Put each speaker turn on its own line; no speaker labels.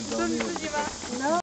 你说你自己吗